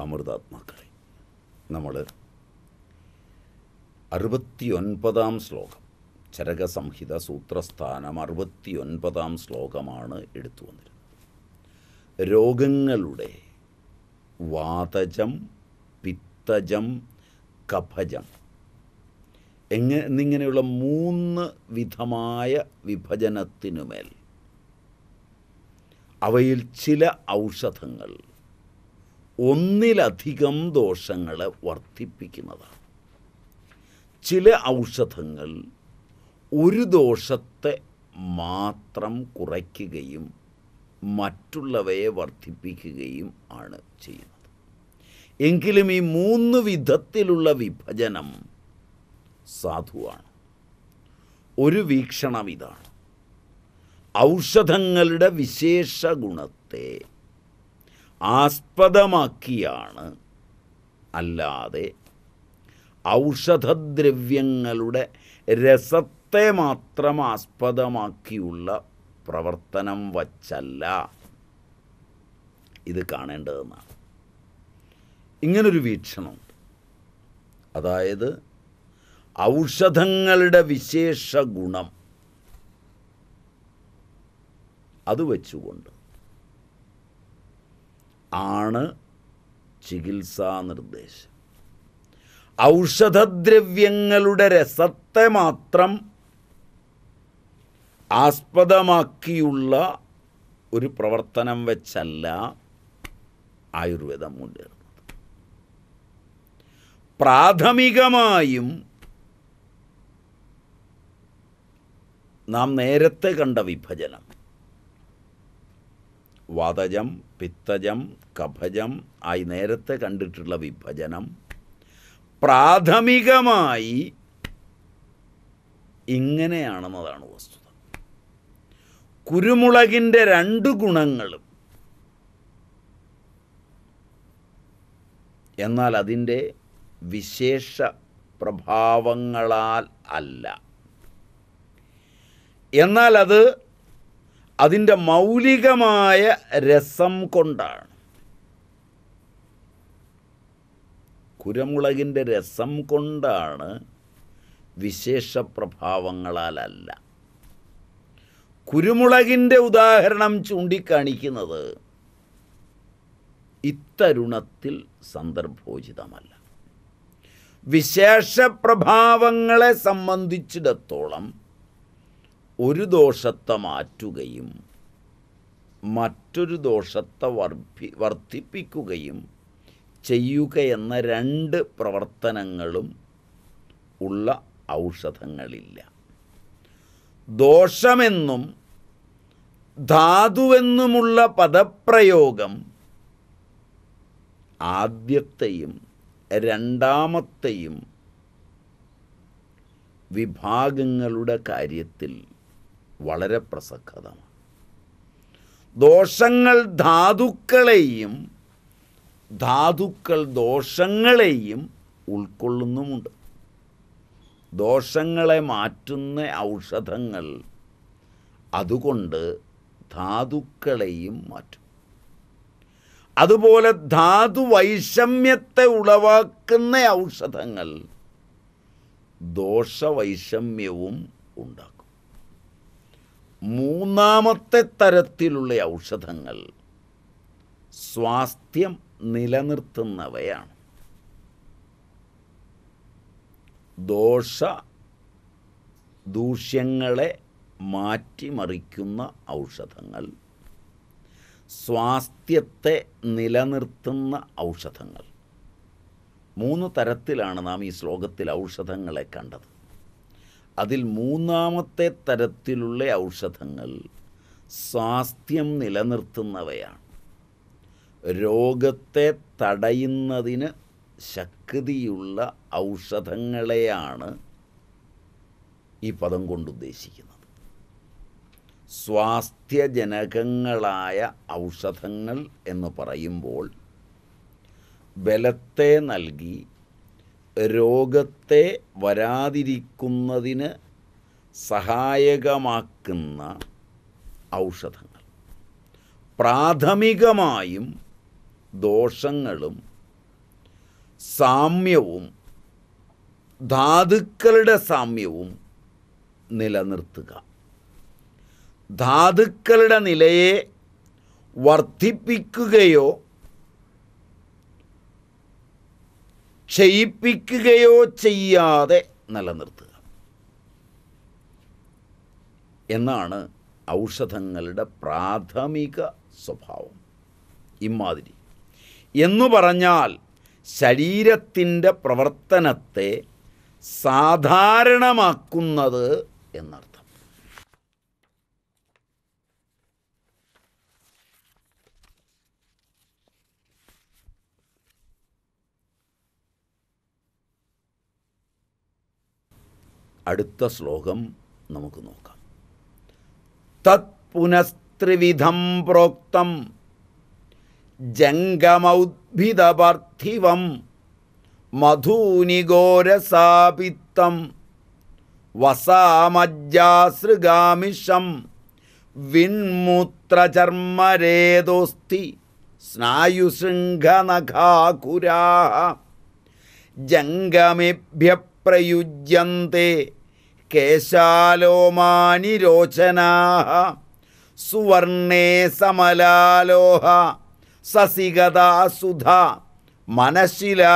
അമൃതാത്മാക്കളെ. നമ്മൾ അറുപത്തിയൊൻപതാം ശ്ലോകം ചരകസംഹിത സൂത്രസ്ഥാനം അറുപത്തിയൊൻപതാം ശ്ലോകമാണ് എടുത്തു വന്നിരുന്നത്. രോഗങ്ങളുടെ വാതജം പിത്തജം കഫജം എങ്ങ എന്നിങ്ങനെയുള്ള മൂന്ന് വിധമായ വിഭജനത്തിനുമേൽ അവയിൽ ചില ഔഷധങ്ങൾ ഒന്നിലധികം ദോഷങ്ങളെ വർദ്ധിപ്പിക്കുന്നതാണ്. ചില ഔഷധങ്ങൾ ഒരു ദോഷത്തെ മാത്രം കുറയ്ക്കുകയും മറ്റുള്ളവയെ വർദ്ധിപ്പിക്കുകയും ആണ് ചെയ്യുന്നത്. എങ്കിലും ഈ മൂന്ന് വിധത്തിലുള്ള വിഭജനം സാധുവാണ്. ഒരു വീക്ഷണം ഇതാണ്. ഔഷധങ്ങളുടെ വിശേഷ ഗുണത്തെ ആസ്പദമാക്കിയാണ്. അല്ലാതെ ഔഷധദ്രവ്യങ്ങളുടെ രസത്തെ മാത്രം ആസ്പദമാക്കിയുള്ള പ്രവർത്തനം വച്ചല്ല. ഇത് കാണേണ്ടതെന്നാണ്. ഇങ്ങനൊരു വീക്ഷണമുണ്ട്. അതായത് ഔഷധങ്ങളുടെ വിശേഷ ഗുണം അത് വെച്ചുകൊണ്ട് ആണ് ചികിത്സാ നിർദ്ദേശം. ഔഷധദ്രവ്യങ്ങളുടെ രസത്തെ മാത്രം ആസ്പദമാക്കിയുള്ള ഒരു പ്രവർത്തനം വെച്ചല്ല ആയുർവേദം മുന്നേറുന്നത് പ്രാഥമികമായും നാം നേരത്തെ കണ്ട വിഭജനം വാതജം പിത്തജം കഫജം ആയി നേരത്തെ കണ്ടിട്ടുള്ള വിഭജനം പ്രാഥമികമായി ഇങ്ങനെയാണെന്നതാണ് വസ്തുത. കുരുമുളകിന്റെ രണ്ട് ഗുണങ്ങളും എന്നാൽ അതിന്റെ വിശേഷ പ്രഭാവങ്ങളാൽ അല്ല. എന്നാൽ അത് അതിന്റെ മൗലികമായ രസം കൊണ്ടാണ്. കുരമുളകിന്റെ രസം കൊണ്ടാണ് വിശേഷ പ്രഭാവങ്ങളാലല്ല. കുരുമുളകിന്റെ ഉദാഹരണം ചൂണ്ടിക്കാണിക്കുന്നത് ഇത്തരുണത്തിൽ സന്ദർഭോചിതമല്ല. വിശേഷ പ്രഭാവങ്ങളെ സംബന്ധിച്ചിടത്തോളം ഒരു ദോഷത്തെ മാറ്റുകയും മറ്റൊരു ദോഷത്തെ വർദ്ധി വർദ്ധിപ്പിക്കുകയും ചെയ്യുകയെന്ന രണ്ട് പ്രവർത്തനങ്ങളും ഉള്ള ഔഷധങ്ങളില്ല. ദോഷമെന്നും ധാതുവെന്നുമുള്ള പദപ്രയോഗം ആദ്യത്തെയും രണ്ടാമത്തെയും വിഭാഗങ്ങളുടെ കാര്യത്തിൽ വളരെ പ്രസക്തമാണ്. ദോഷങ്ങൾ ധാതുക്കളെയും ധാതുക്കൾ ദോഷങ്ങളെയും ഉൾക്കൊള്ളുന്നുമുണ്ട്. ദോഷങ്ങളെ മാറ്റുന്ന ഔഷധങ്ങൾ അതുകൊണ്ട് ധാതുക്കളെയും മാറ്റും. അതുപോലെ ധാതു വൈഷമ്യത്തെ ഉളവാക്കുന്ന ഔഷധങ്ങൾ ദോഷവൈഷമ്യവും ഉണ്ടാക്കും. മൂന്നാമത്തെ തരത്തിലുള്ള ഔഷധങ്ങൾ സ്വാസ്ഥ്യം നിലനിർത്തുന്നവയാണ്. ദോഷ ദൂഷ്യങ്ങളെ മാറ്റിമറിക്കുന്ന ഔഷധങ്ങൾ സ്വാസ്ഥ്യത്തെ നിലനിർത്തുന്ന ഔഷധങ്ങൾ. മൂന്ന് തരത്തിലാണ് നാം ഈ ശ്ലോകത്തിൽ ഔഷധങ്ങളെ കണ്ടത്. അതിൽ മൂന്നാമത്തെ തരത്തിലുള്ള ഔഷധങ്ങൾ സ്വാസ്ഥ്യം നിലനിർത്തുന്നവയാണ്. രോഗത്തെ തടയുന്നതിന് ശക്തിയുള്ള ഔഷധങ്ങളെയാണ് ഈ പദം കൊണ്ട് ഉദ്ദേശിക്കുന്നത്. സ്വാസ്ഥ്യജനകങ്ങളായ ഔഷധങ്ങൾ എന്ന് പറയുമ്പോൾ ബലത്തെ നൽകി രോഗത്തെ വരാതിരിക്കുന്നതിന് സഹായകമാക്കുന്ന ഔഷധങ്ങൾ. പ്രാഥമികമായും ദോഷങ്ങളും സാമ്യവും ധാതുക്കളുടെ സാമ്യവും നിലനിർത്തുക. ധാതുക്കളുടെ നിലയെ വർദ്ധിപ്പിക്കുകയോ ക്ഷയിപ്പിക്കുകയോ ചെയ്യാതെ നിലനിർത്തുക. എന്നാണ് ഔഷധങ്ങളുടെ പ്രാഥമിക സ്വഭാവം. ഇമാതിരി എന്നു പറഞ്ഞാൽ ശരീരത്തിന്റെ പ്രവർത്തനത്തെ സാധാരണമാക്കുന്നത് എന്നർത്ഥം. അടുത്ത ശ്ലോകം നമുക്ക് നോക്കാം. തത് പുനസ്ത്രിവിധം പ്രോക്തം ജംഗമൗദ്ഭിതപാർത്ഥിവം മധൂനിഗോരസാപിത്തം വസാമജ്ജാസൃഗാമിഷം വിൺമൂത്രചർമ്മരേതോസ്തി സ്നായുശൃംഖനഖാകുരാ. ജംഗമേഭ്യ പ്രയുജ്യന്തെ കേശാലോമാനിരോചനാ സുവർണേ സമലാലോഹ. സസികതാസുധ മനശില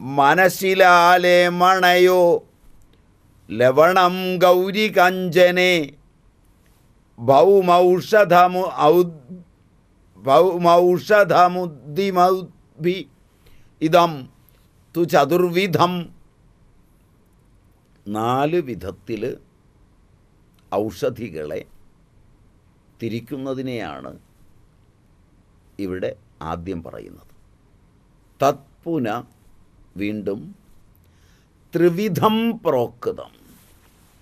മനശിലാലെ മണയോ. ലവണം ഗൗരി കഞ്ചനെ. ഭൗമൗഷധമു ഔ ഭൗമൗഷധമുദ്ദിമൗദ്ഭി ഇതം തു ചതുർവിധം നാല് വിധത്തിൽ ഔഷധികളെ തിരിക്കുന്നതിനെയാണ് ഇവിടെ ആദ്യം പറയുന്നത്. തത്പുന വീണ്ടും ത്രിവിധം പ്രോക്തം.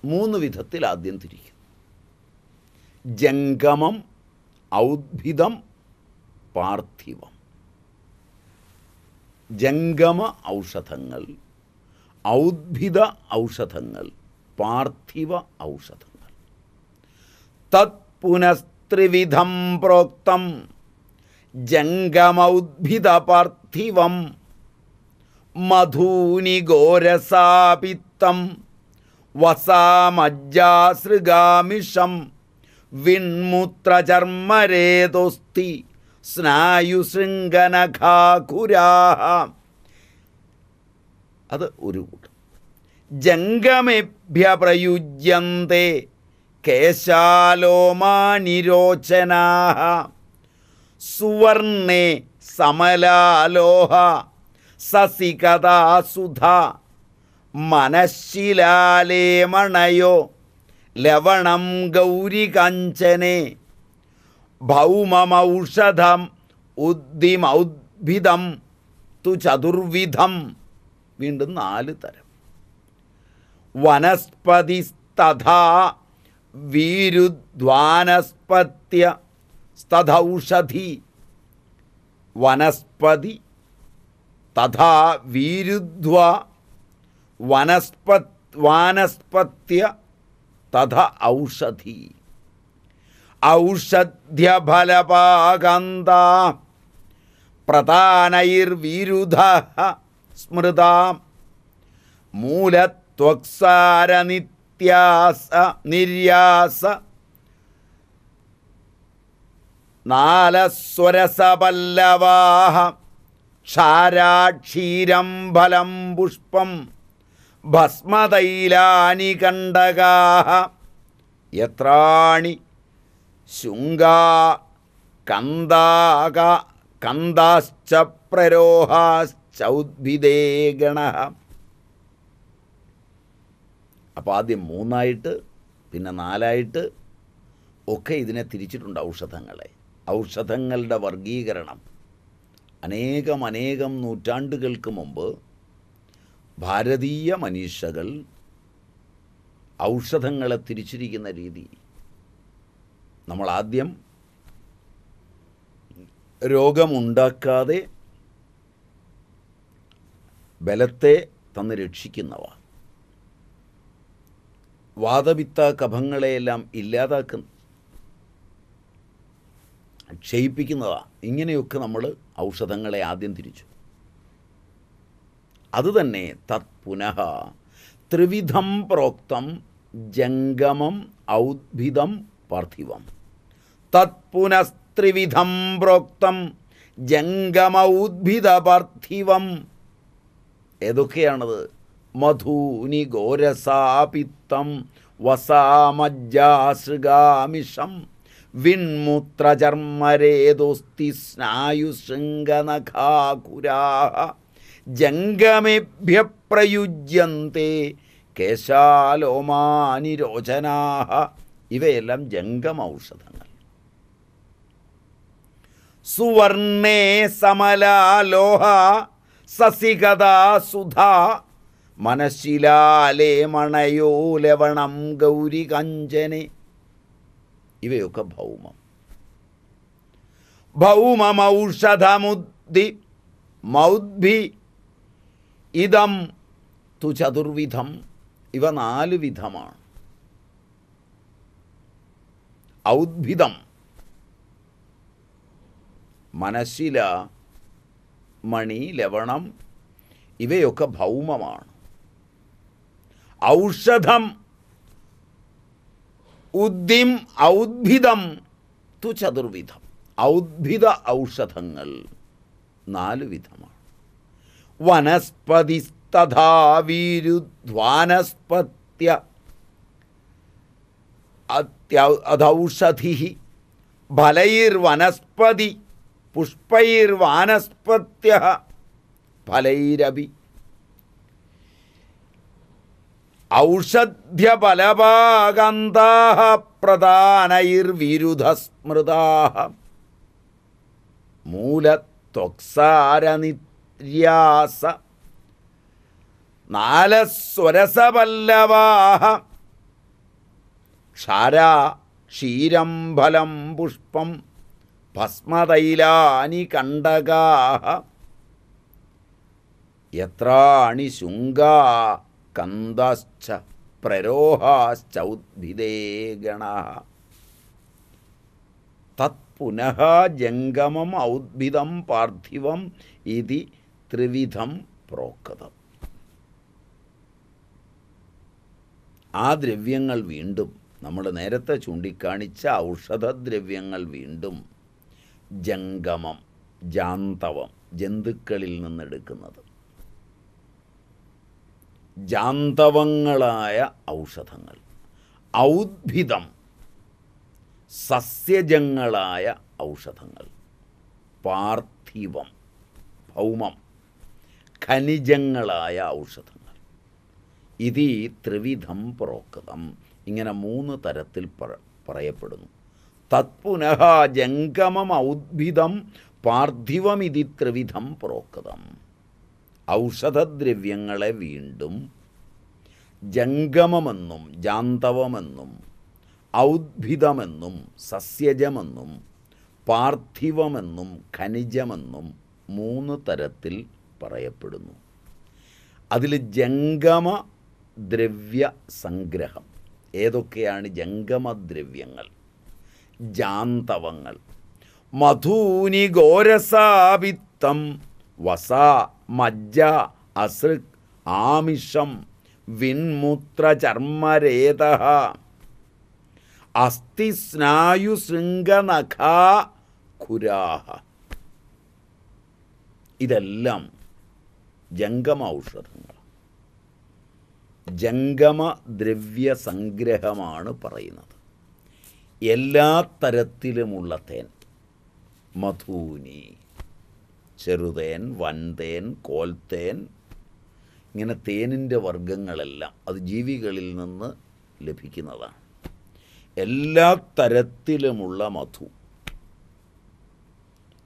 മൂന്ന് വിധത്തിൽ ആദ്യം തിരിക്കും. ജംഗമം ഔദ്ഭിതം പാർത്ഥിവം. ജംഗമ ഔഷധങ്ങൾ ഔദ്ഭിദ ഔഷധങ്ങൾ പാർത്ഥിവ ഔഷധങ്ങൾ. തത് പുനസ്ത്രിവിധം പ്രോക്തം ജംഗമൗദ്ഭിത പാർത്ഥിവം മധൂനി ഘോരസാപിത്തം വസാമജ്ജാസൃഗാമിഷം വിൺമൂത്രചർമ്മരേതോസ്തി സ്നായുശൃംഗനഖാകുരാഹ അത് ഒരു കൂട്ടം. ജംഗമേഭ്യ പ്രയുജ്യന്തേ കേശാലോമാനിരോചനാ സുവർണേ സമലാലോഹ സസികഥാസുധ മനശിലാലേ മണയോ ലവണം ഗൗരികഞ്ചനെ ഭൗമമൗഷധം ഉദ്ദിമൗദ്ഭിദം തു ചതുർവിധം. വീണ്ടും നാല് തരം. വനസ്പതിസ്തഥാ വീരുദ്വാനസ്പത്യ സ്തധൗഷധി വനസ്പതി തഥാ വീരുദ്വ വനസ്പത് വാനസ്പത്യ തഥ ഔഷധി. ഔഷധ്യഫലപാകന്ത പ്രധാനൈർവിരുധ സ്മൃത മൂലത്വക്സാരനിത്യാസ നിര്യാസ നാലസ്വരസപല്ലവാഹ ക്ഷാരാക്ഷീരം ഫലം പുഷ്പം ഭസ്മതൈലാനി കണ്ടകാഹ യത്രാണി ശുങ്കാ കന്ദാക കന്ദാശ്ച പ്രരോഹാശ്ചൗദ്ഭിദേ ഗണ അപ്പോൾ ആദ്യം മൂന്നായിട്ട് പിന്നെ നാലായിട്ട് ഒക്കെ ഇതിനെ തിരിച്ചിട്ടുണ്ട് ഔഷധങ്ങളെ. ഔഷധങ്ങളുടെ വർഗീകരണം അനേകം അനേകം നൂറ്റാണ്ടുകൾക്ക് മുമ്പ് ഭാരതീയ മനീഷകൾ ഔഷധങ്ങളെ തിരിച്ചിരിക്കുന്ന രീതി. നമ്മൾ ആദ്യം രോഗമുണ്ടാക്കാതെ ബലത്തെ തന്ന് രക്ഷിക്കുന്നവ. വാദവിത്ത കഭങ്ങളെയെല്ലാം ഇല്ലാതാക്കുന്ന ക്ഷയിപ്പിക്കുന്നതാ. ഇങ്ങനെയൊക്കെ നമ്മൾ ഔഷധങ്ങളെ ആദ്യം തിരിച്ചു. അതുതന്നെ തത് പുനഃ ത്രിവിധം പ്രോക്തം ജംഗമം ഔദ്ഭിതം പാർത്ഥിവം. തത് പുനസ്ത്രിവിധം പ്രോക്തം ജംഗമൗദ്ഭിത പാർത്ഥിവം ഏതൊക്കെയാണത്? മധൂനി ഗോരസാപിത്തം വസാമജ്ജാസൃഗാമിഷം വിൺമുത്രചർമ്മരേതോസ്തി സ്നായുശൃംഗനഖാകുരാഹ ജംഗമേഭ്യ പ്രയുജ്യന്തേ കേശാലോമാനിരോചനാഹ. ഇവയെല്ലാം ജംഗമൌഷധങ്ങൾ. സുവർണേ സമലാലോഹ സസികഥാ സുധ. മനശിലാലേ മണയോ ലവണം ഗൗരി കഞ്ചനെ ഇവയൊക്കെ ഭൗമം. ഭൗമമൗഷധമുദ്ധി മൗദ്ഭി ഇതം തു ചതുർവിധം ഇവ നാല് വിധമാണ്. ഔദ്ഭിതം മനശില മണി ലവണം ഇവയൊക്കെ ഭൗമമാണ്. ഔഷധം ഉദ്ദിം ഔദ്ഭിതം തു ചതുർവിധം ഔദ്ഭിത ഔഷധങ്ങൾ നാല് വിധമാണ്. വനസ്പതിസ്തഥാവീരുധ്വാനസ്പത്യ അധൗഷധി ഫലൈർവനസ്പതി പുഷ്പൈർവാനസ്പത്യ ഫലൈരപി ഔഷധ്യഫലഭാഗന്താ പ്രധാനൈർവിരുധസ്മൃതാ മൂലത്വക്സാരനിര്യാസ. നാലസ്വരസപല്ലവാഹ. ക്ഷാരാ ക്ഷീരം ഫലം പുഷ്പം ഭസ്മതൈലാനി കണ്ടകാ. യത്രാണി ശുങ്കാ കന്ദശ്ച പ്രരോഹാശ്ചൗദ്ഭിദേ ഗണ തത്പുനഃ ജംഗമം ഔദ്ഭിദം പാർത്ഥിവം ഇതി ത്രിവിധം പ്രോക്തം. ആ ദ്രവ്യങ്ങൾ വീണ്ടും നമ്മൾ നേരത്തെ ചൂണ്ടിക്കാണിച്ച ഔഷധദ്രവ്യങ്ങൾ വീണ്ടും ജംഗമം ജാന്തവം ജന്തുക്കളിൽ നിന്നെടുക്കുന്നത്. ജാന്തവങ്ങളായ ഔഷധങ്ങൾ. ഔദ്ഭിതം സസ്യജങ്ങളായ ഔഷധങ്ങൾ. പാർത്ഥിവം ഭൗമം ഖനിജങ്ങളായ ഔഷധങ്ങൾ. ഇതി ത്രിവിധം പ്രോക്തം ഇങ്ങനെ മൂന്ന് തരത്തിൽ പറ- പറയപ്പെടുന്നു. തത്പുനഃ ജംഗമം ഔദ്ഭിദം പാർത്ഥിവമിതി ത്രിവിധം പ്രോക്തം. ഔഷധദ്രവ്യങ്ങളെ വീണ്ടും ജംഗമമെന്നും ജാന്തവമെന്നും ഔദ്ഭിതമെന്നും സസ്യജമെന്നും പാർത്ഥിവമെന്നും ഖനിജമെന്നും മൂന്ന് തരത്തിൽ പറയപ്പെടുന്നു. അതിൽ ജംഗമ ദ്രവ്യ സംഗ്രഹം ഏതൊക്കെയാണ് ജംഗമദ്രവ്യങ്ങൾ? ജാന്തവങ്ങൾ. മധൂനി ഗോരസാവിത്തം വസ മജ്ജ അസൃക് ആമിഷം വിൺമൂത്രചർമ്മരേത അസ്ഥിസ്നായുശൃംഗനഖാ ഖുരാഹ ഇതെല്ലാം ജംഗമ ഔഷധങ്ങൾ ജംഗമ ദ്രവ്യ സംഗ്രഹമാണ് പറയുന്നത്. എല്ലാ തരത്തിലുമുള്ള തേൻ. മധൂനി ചെറുതേൻ വൻതേൻ കോൽത്തേൻ ഇങ്ങനെ തേനിന്റെ വർഗങ്ങളെല്ലാം അത് ജീവികളിൽ നിന്ന് ലഭിക്കുന്നതാണ്. എല്ലാ തരത്തിലുമുള്ള മധു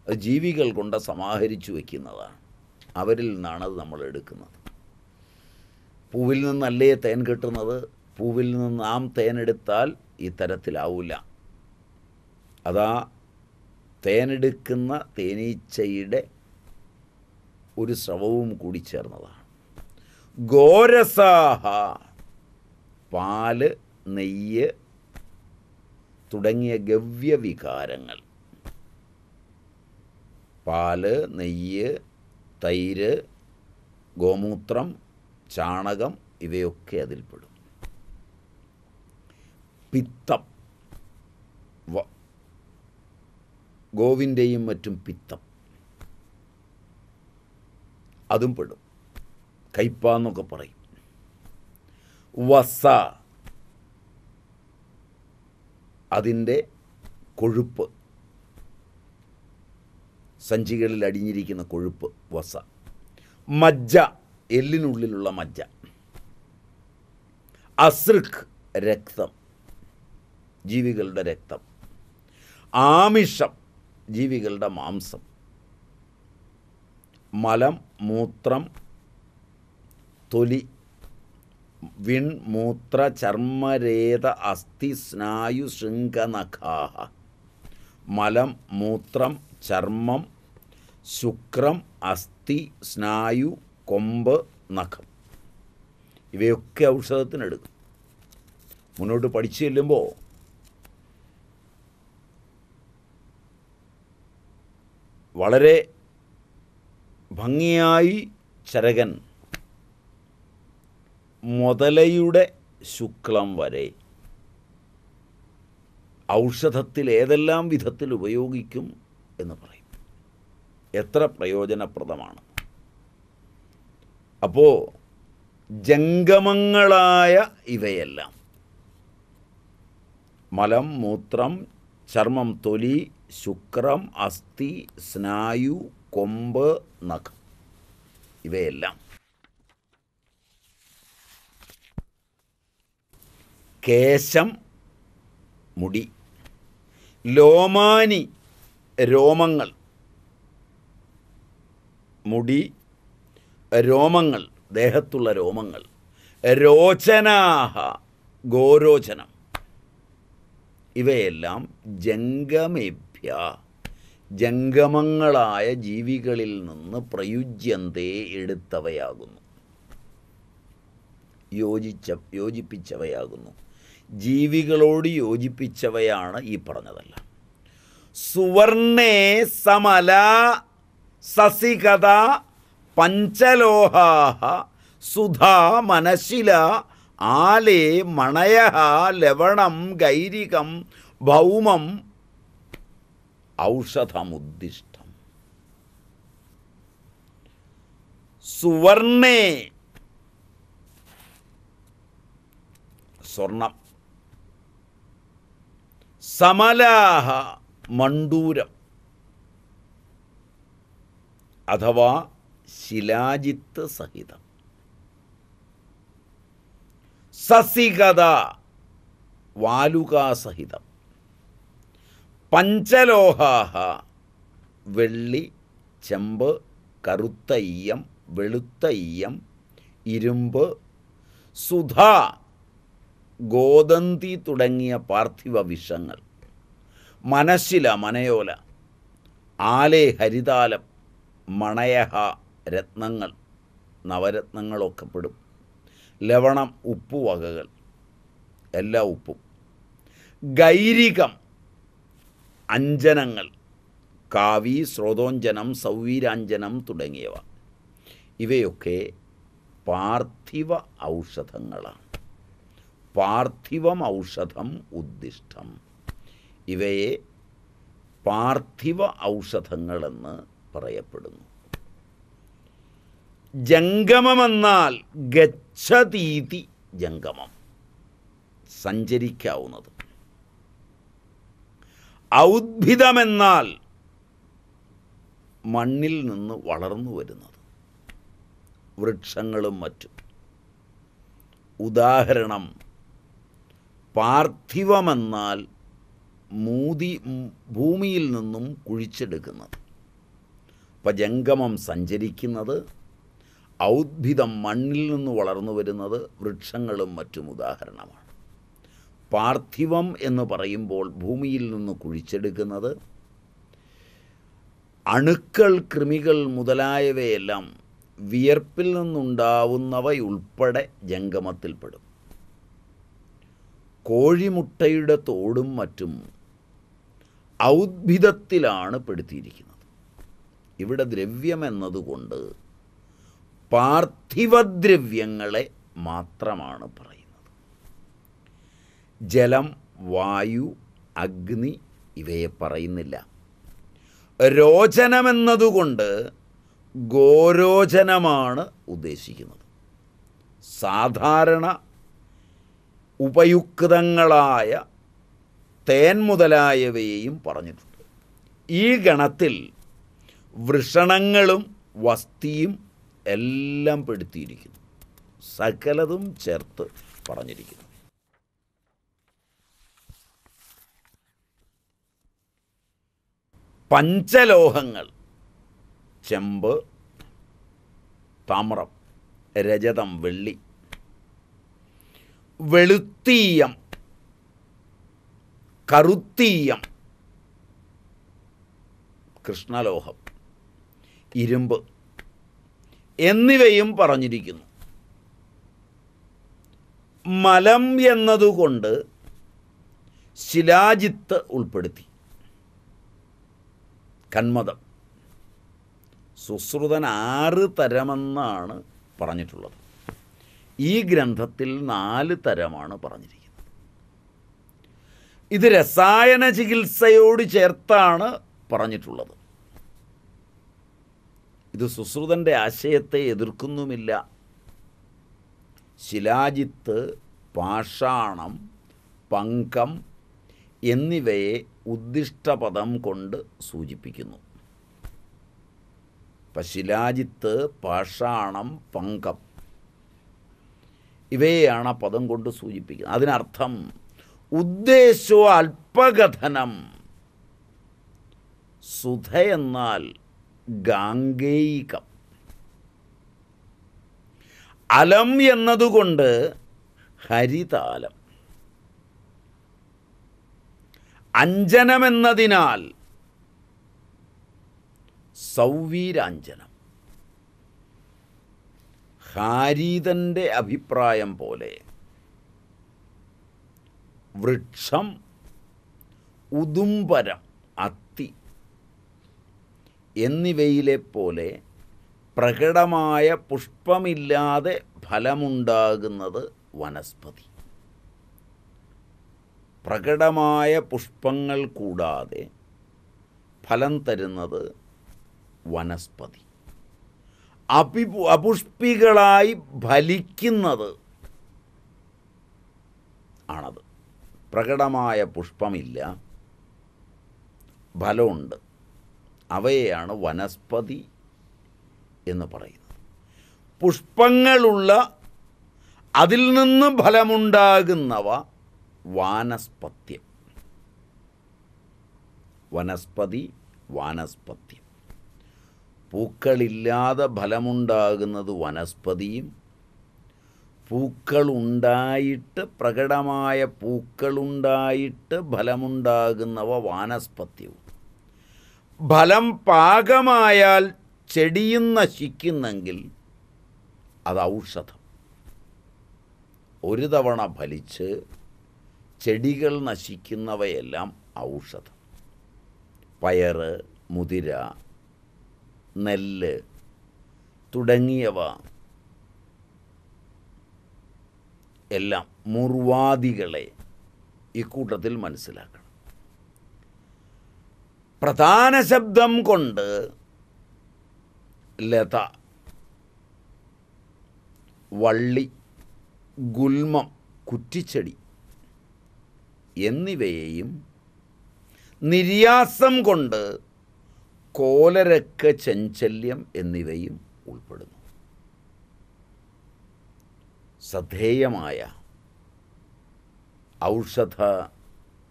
അത് ജീവികൾ കൊണ്ട് സമാഹരിച്ചു വയ്ക്കുന്നതാണ് അവരിൽ നിന്നാണ് അത് നമ്മൾ എടുക്കുന്നത്. പൂവിൽ നിന്നല്ലേ തേൻ കിട്ടുന്നത്? പൂവിൽ നിന്ന് നാം തേനെടുത്താൽ ഈ തരത്തിലാവില്ല അതാ തേനെടുക്കുന്ന തേനീച്ചയുടെ ഒരു സ്രവവും കൂടി ചേർന്നതാണ്. ഗോരസാഹ പാൽ നെയ്യ് തുടങ്ങിയ ഗവ്യവികാരങ്ങൾ. പാൽ നെയ്യ് തൈര് ഗോമൂത്രം ചാണകം ഇവയൊക്കെ അതിൽപ്പെടും. പിത്തം. ഗോവിന്റെയും മറ്റും പിത്തം. അതും പെടും. കയ്പ എന്നൊക്കെ പറയും. വസ. അതിന്റെ കൊഴുപ്പ്. സഞ്ചികളിൽ അടിഞ്ഞിരിക്കുന്ന കൊഴുപ്പ് വസ. മജ്ജ എല്ലിനുള്ളിലുള്ള മജ്ജ. അസൃഖ് രക്തം. ജീവികളുടെ രക്തം. ആമിഷം ജീവികളുടെ മാംസം. മലം മൂത്രം തൊലി വിൺ മൂത്ര ചർമ്മരേത അസ്ഥി സ്നായു ശൃംഖനഖാഹ മലം മൂത്രം ചർമ്മം ശുക്രം അസ്ഥി സ്നായു കൊമ്പ് നഖം. ഇവയൊക്കെ ഔഷധത്തിനെടുക്കും. മുന്നോട്ട് പഠിച്ചു ചെല്ലുമ്പോൾ വളരെ ഭംഗിയായി ചരകൻ മുതലയുടെ ശുക്ലം വരെ ഔഷധത്തിൽ ഏതെല്ലാം വിധത്തിൽ ഉപയോഗിക്കും എന്ന് പറയും. എത്ര പ്രയോജനപ്രദമാണ്. അപ്പോൾ ജംഗമങ്ങളായ ഇവയെല്ലാം മലം മൂത്രം ചർമ്മം തൊലി ശുക്രം അസ്ഥി സ്നായു കൊമ്പ് നഖം. ഇവയെല്ലാം. കേശം മുടി. ലോമാനി രോമങ്ങൾ. മുടി രോമങ്ങൾ ദേഹത്തുള്ള രോമങ്ങൾ. രോചനാഹ ഗോരോചനം. ഇവയെല്ലാം ജംഗമേഭ്യ ജംഗമങ്ങളായ ജീവികളിൽ നിന്ന് പ്രയുജ്യന്തേ എടുത്തവയാകുന്നു. യോജിച്ച യോജിപ്പിച്ചവയാകുന്നു. ജീവികളോട് യോജിപ്പിച്ചവയാണ് ഈ പറഞ്ഞതല്ല. സുവർണേ സമല സസികത പഞ്ചലോഹാഹ സുധാ മനശില ആലേ മണയ ലവണം ഗൈരികം ഭൗമം ഔഷധമുദ്ദിഷ്ടം സുവർണേ സ്വർണം സമലാഹ മണ്ടൂരം അഥവാ ശിലാജിത്ത് സഹിതം സസികത വാലുകാസഹിതം പഞ്ചലോഹാഹ. വെള്ളി ചെമ്പ് കറുത്ത ഈയം വെളുത്ത ഈയം ഇരുമ്പ് സുധ ഗോതന്തി തുടങ്ങിയ പാർത്ഥിവ വിഷങ്ങൾ. മനശില മനയോല ആലേ ഹരിതാലം മണയഹ രത്നങ്ങൾ നവരത്നങ്ങളൊക്കെ പെടും. ലവണം ഉപ്പുവകകൾ എല്ലാ ഉപ്പും. ഗൈരികം അഞ്ജനങ്ങൾ കാവി സ്രോതോഞ്ജനം സൗവീരാഞ്ജനം തുടങ്ങിയവ. ഇവയൊക്കെ പാർത്ഥിവ ഔഷധങ്ങളാണ്. പാർത്ഥിവം ഔഷധം ഉദ്ദിഷ്ടം. ഇവയെ പാർത്ഥിവ ഔഷധങ്ങളെന്ന് പറയപ്പെടുന്നു. ജംഗമമെന്നാൽ ഗച്ഛതീതി ജംഗമം. സഞ്ചരിക്കാവുന്നത്. ഔദ്ഭിദമെന്നാൽ മണ്ണിൽ നിന്ന് വളർന്നു വരുന്നത്. വൃക്ഷങ്ങളും മറ്റും. ഉദാഹരണം പാർത്ഥിവമെന്നാൽ മൂതി ഭൂമിയിൽ നിന്നും കുഴിച്ചെടുക്കുന്നത്. അപ്പം ജംഗമം സഞ്ചരിക്കുന്നത് ഔദ്ഭിതം മണ്ണിൽ നിന്ന് വളർന്നു വരുന്നത് വൃക്ഷങ്ങളും മറ്റും ഉദാഹരണമാണ്. പാർത്ഥിവം എന്ന് പറയുമ്പോൾ ഭൂമിയിൽ നിന്ന് കുഴിച്ചെടുക്കുന്നത്. അണുക്കൾ കൃമികൾ മുതലായവയെല്ലാം വിയർപ്പിൽ നിന്നുണ്ടാവുന്നവയുൾപ്പെടെ ജംഗമത്തിൽപ്പെടും. കോഴിമുട്ടയുടെ തോടും മറ്റും ഔദ്ഭിതത്തിലാണ് പെടുത്തിയിരിക്കുന്നത്. ഇവിടെ ദ്രവ്യം എന്നതുകൊണ്ട് പാർത്ഥിവദ്രവ്യങ്ങളെ മാത്രമാണ് പറയുന്നത്. ജലം വായു അഗ്നി ഇവയെ പറയുന്നില്ല. രോചനമെന്നതുകൊണ്ട് ഗോരോചനമാണ് ഉദ്ദേശിക്കുന്നത്. സാധാരണ ഉപയുക്തങ്ങളായ തേൻ മുതലായവയെയും പറഞ്ഞിട്ടുണ്ട്. ഈ ഗണത്തിൽ വൃഷണങ്ങളും വസ്തിയും എല്ലാം പെടുത്തിയിരിക്കുന്നു. സകലതും ചേർത്ത് പറഞ്ഞിരിക്കുന്നു. പഞ്ചലോഹങ്ങൾ. ചെമ്പ് താമ്രം രജതം വെള്ളി വെളുത്തീയം കറുത്തീയം കൃഷ്ണലോഹം ഇരുമ്പ് എന്നിവയും പറഞ്ഞിരിക്കുന്നു. മലം എന്നതുകൊണ്ട് ശിലാജിത്ത് ഉൾപ്പെടുത്തി. കന്മതം. സുശ്രുതൻ ആറ് തരമെന്നാണ് പറഞ്ഞിട്ടുള്ളത്. ഈ ഗ്രന്ഥത്തിൽ നാല് തരമാണ് പറഞ്ഞിരിക്കുന്നത്. ഇത് രസായന ചികിത്സയോട് ചേർത്താണ് പറഞ്ഞിട്ടുള്ളത്. ഇത് സുശ്രുതന്റെ ആശയത്തെ എതിർക്കുന്നുമില്ല. ശിലാജിത്ത് പാഷാണം പങ്കം എന്നിവയെ ഉദ്ദിഷ്ടപദം കൊണ്ട് സൂചിപ്പിക്കുന്നു. ഇപ്പം ശിലാജിത്ത് പാഷാണം പങ്കം. ഇവയെയാണ് ആ പദം കൊണ്ട് സൂചിപ്പിക്കുന്നത്. അതിനർത്ഥം ഉദ്ദേശോ അല്പകഥനം. സുധ എന്നാൽ ഗാംഗേയികം അലം എന്നതുകൊണ്ട് ഹരിതാലം. അഞ്ജനമെന്നതിനാൽ സൗവീരാഞ്ജനം. ഹാരീതന്റെ അഭിപ്രായം പോലെ വൃക്ഷം ഉദുംബരം അത്തി എന്നിവയിലെ പോലെ പ്രകടമായ പുഷ്പമില്ലാതെ ഫലമുണ്ടാകുന്നത് വനസ്പതി. പ്രകടമായ പുഷ്പങ്ങൾ കൂടാതെ ഫലം തരുന്നത് വനസ്പതി. അപി അപുഷ്പികളായി ഫലിക്കുന്നത് ആണത്. പ്രകടമായ പുഷ്പമില്ല ഫലമുണ്ട്. അവയെയാണ് വനസ്പതി എന്ന് പറയുന്നത്. പുഷ്പങ്ങളുള്ള അതിൽ നിന്ന് ഫലമുണ്ടാകുന്നവ വാനസ്പത്യം. വനസ്പതി വാനസ്പത്യം. പൂക്കളില്ലാതെ ഫലമുണ്ടാകുന്നത് വനസ്പതിയും പൂക്കളുണ്ടായിട്ട് പ്രകടമായ പൂക്കളുണ്ടായിട്ട് ഫലമുണ്ടാകുന്നവ വാനസ്പത്യവും. ഫലം പാകമായാൽ ചെടിയും നശിക്കുന്നെങ്കിൽ അത് ഔഷധം. ഒരു തവണ ഫലിച്ച് ചെടികൾ നശിക്കുന്നവയെല്ലാം ഔഷധം. പയറ് മുതിര നെല്ല് തുടങ്ങിയവ എല്ലാം മുർവാദികളെ ഇക്കൂട്ടത്തിൽ മനസ്സിലാക്കണം. പ്രധാന ശബ്ദം കൊണ്ട് ലത വള്ളി ഗുൽമം കുറ്റിച്ചെടി എന്നിവയെയും നിര്യാസം കൊണ്ട് കോലരക്ക ചഞ്ചല്യം എന്നിവയും ഉൾപ്പെടുന്നു. ശ്രദ്ധേയമായ ഔഷധ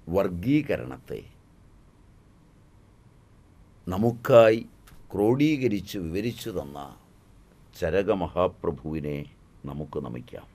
വർഗീകരണത്തെ നമുക്കായി ക്രോഡീകരിച്ച് വിവരിച്ചു തന്ന ചരകമഹാപ്രഭുവിനെ നമുക്ക് നമിക്കാം.